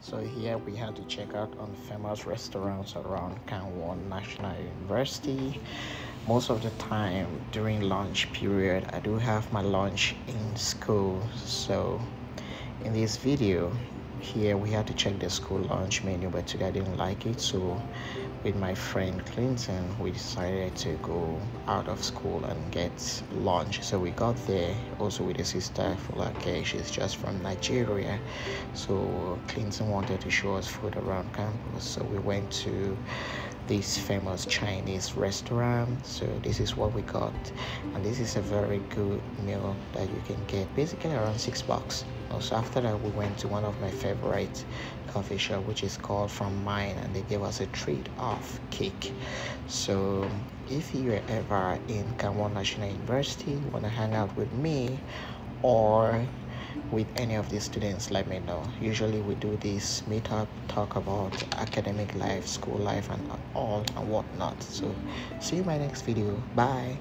So here we had to check out on famous restaurants around Kangwon National University. Most of the time during lunch period, I do have my lunch in school. So in this video, here we had to check the school lunch menu, but today I didn't like it. So with my friend Clinton, we decided to go out of school and get lunch. So we got there also with a sister Fulake. She's just from Nigeria. So Clinton wanted to show us food around campus. So we went to this famous Chinese restaurant. So this is what we got, and this is a very good meal that you can get, basically around six bucks. Also after that, we went to one of my favorite coffee shop, which is called From Mine, and they gave us a treat of cake. So if you're ever in Kangwon National University, want to hang out with me, or with any of these students let me know. Usually we do this meetup talk about academic life school life and all and whatnot. So see you in my next video. Bye